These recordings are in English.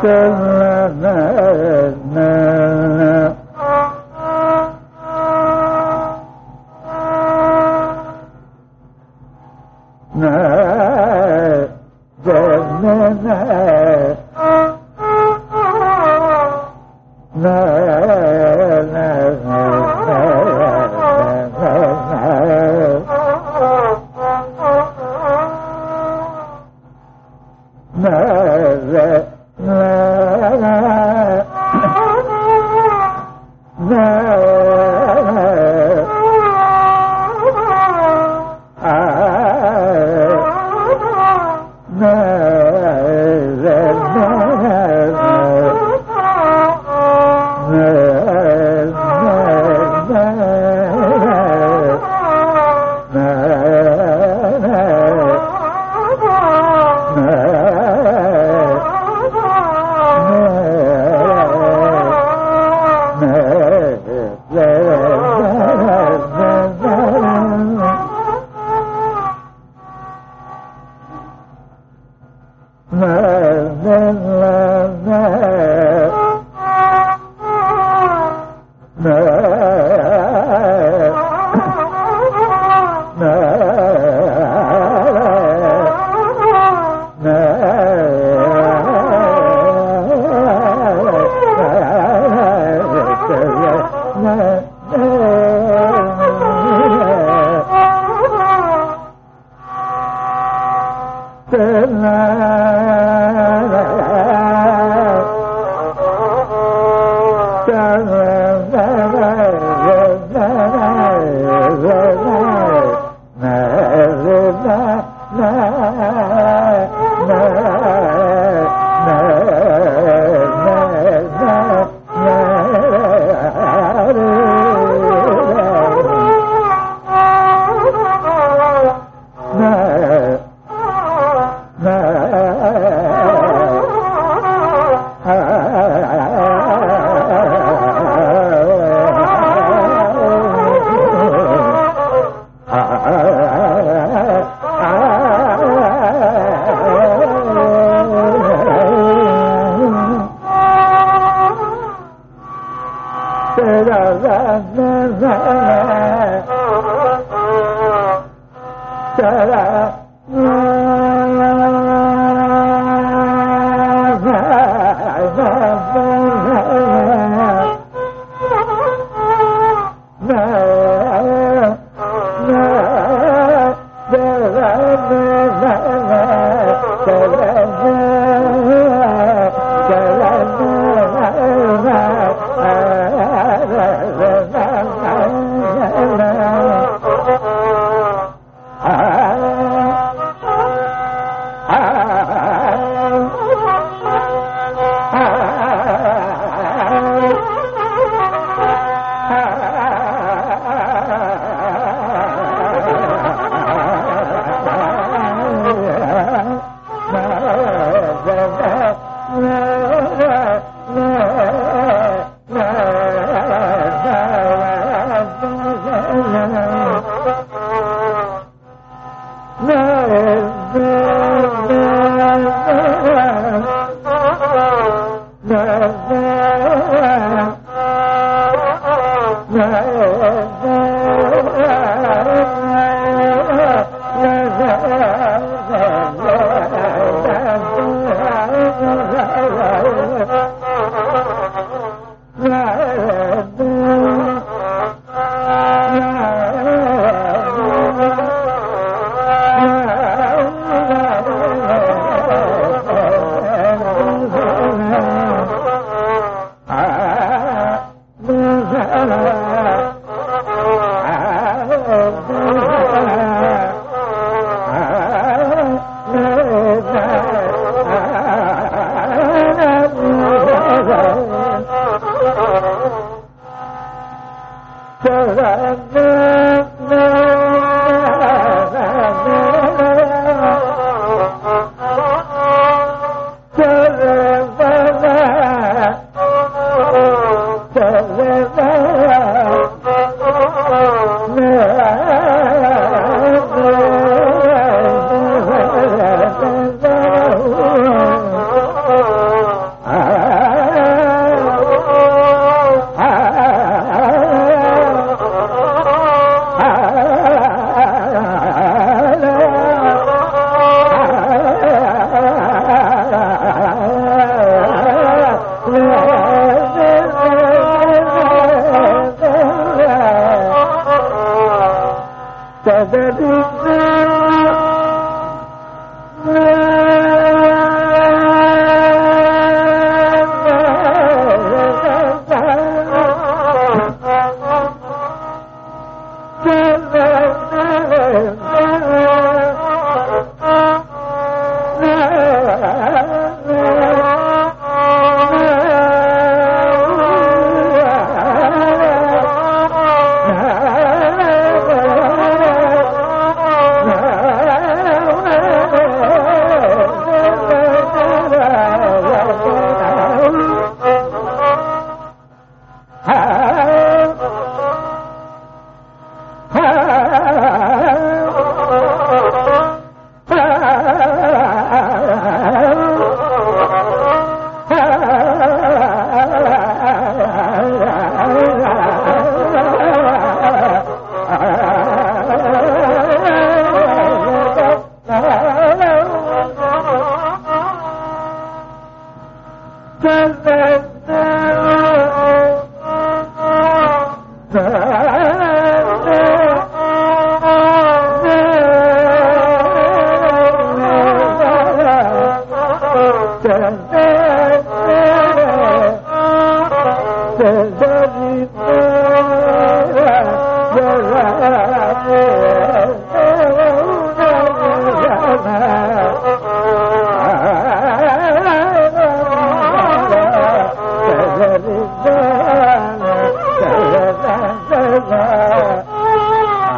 Selamat la يا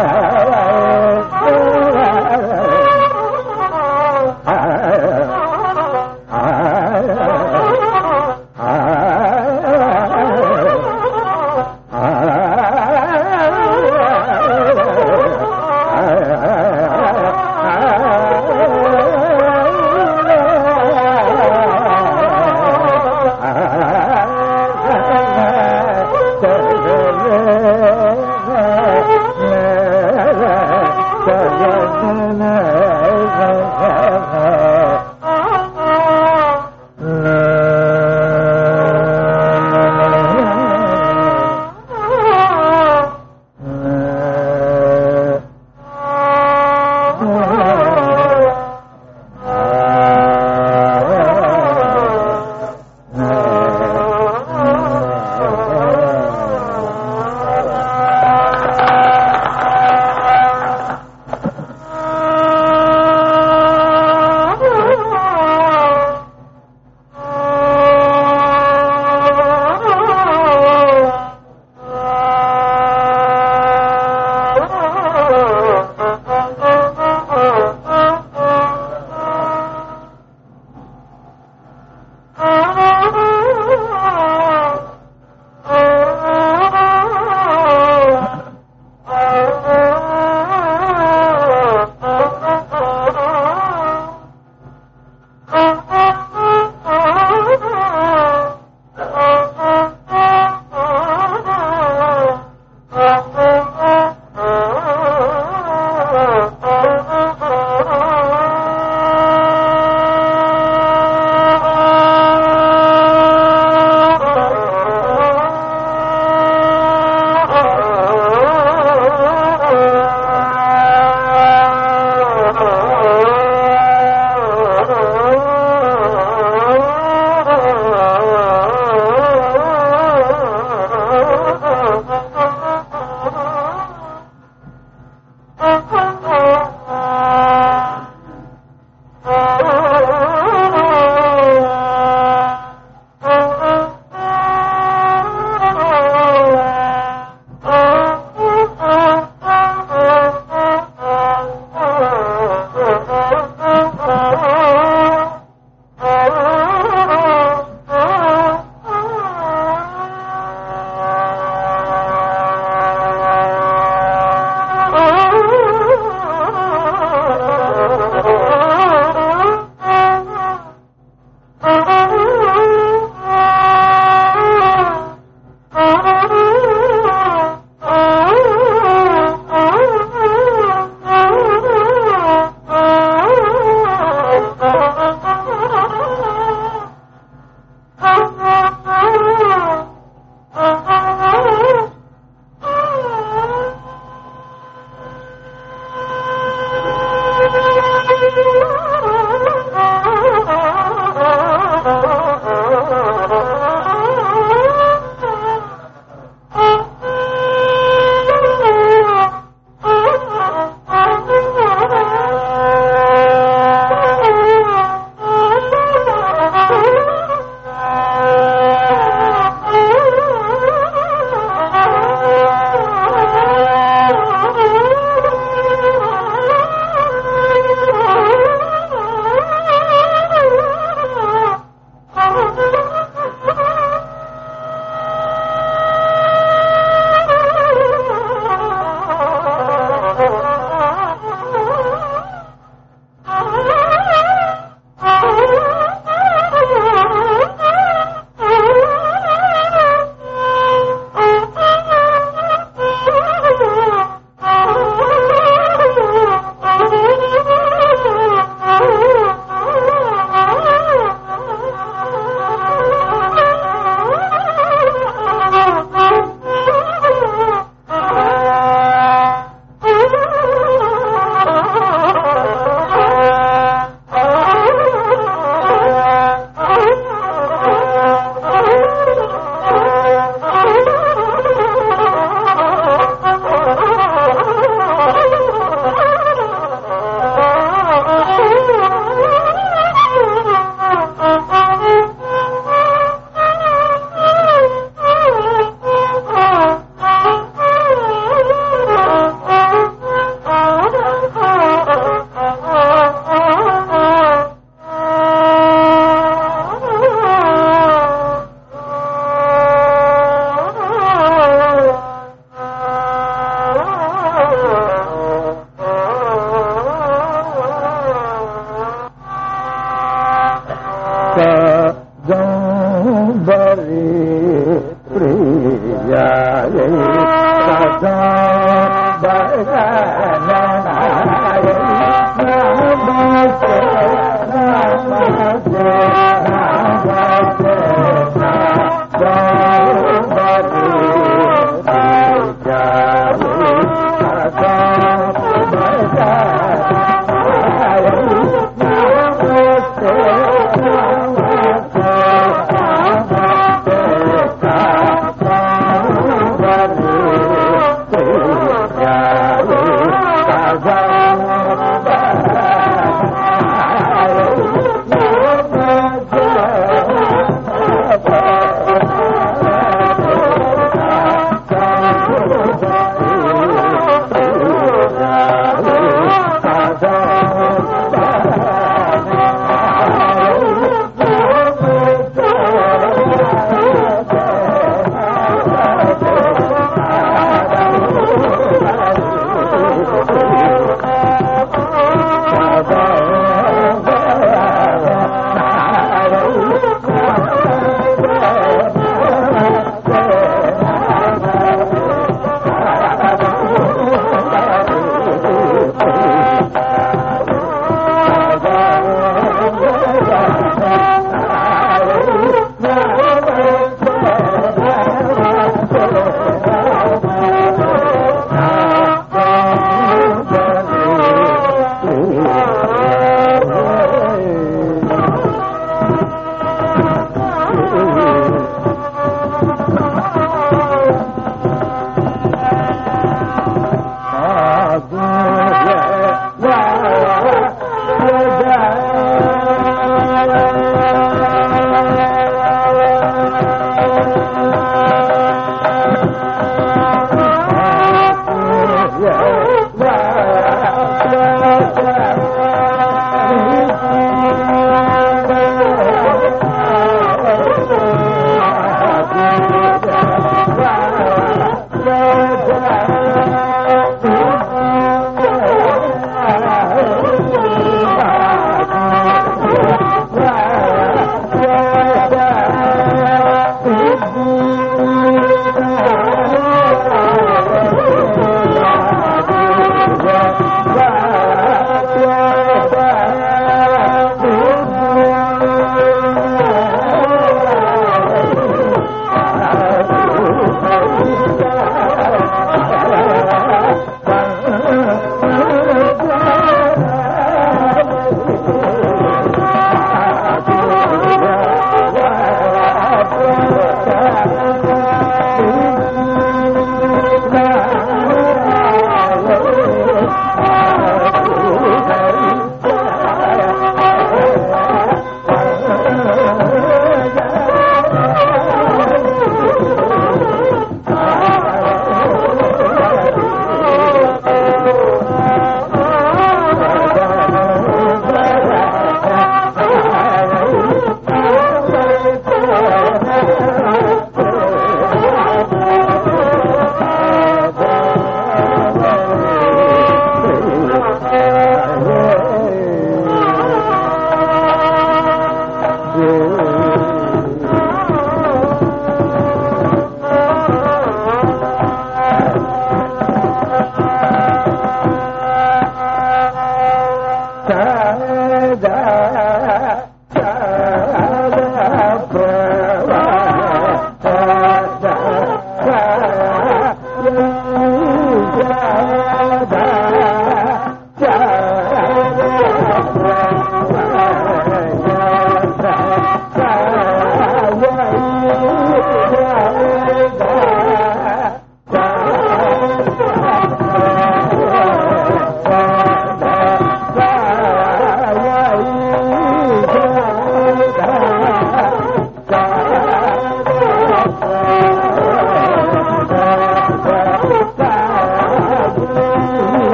ಆ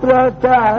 وعترتان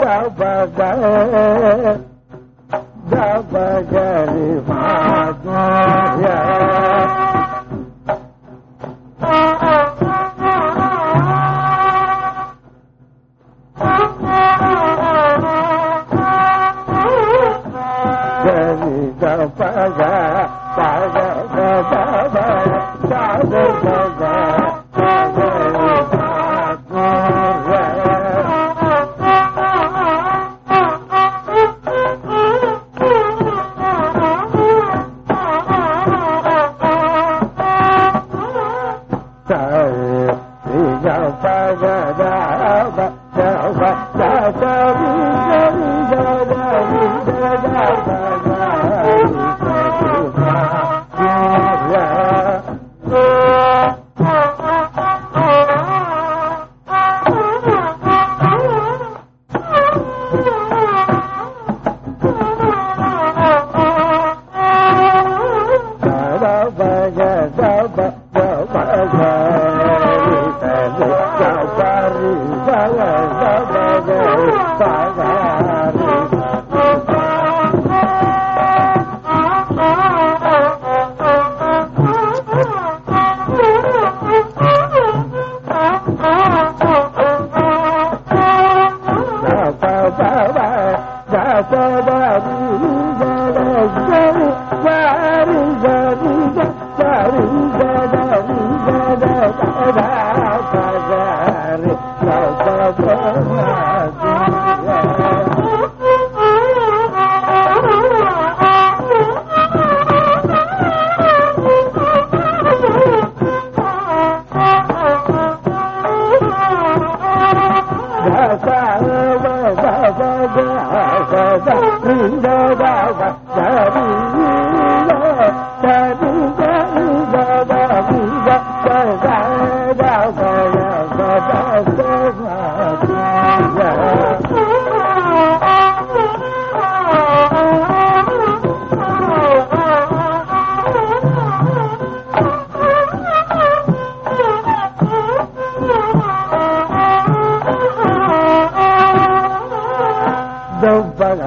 बाब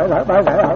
Ba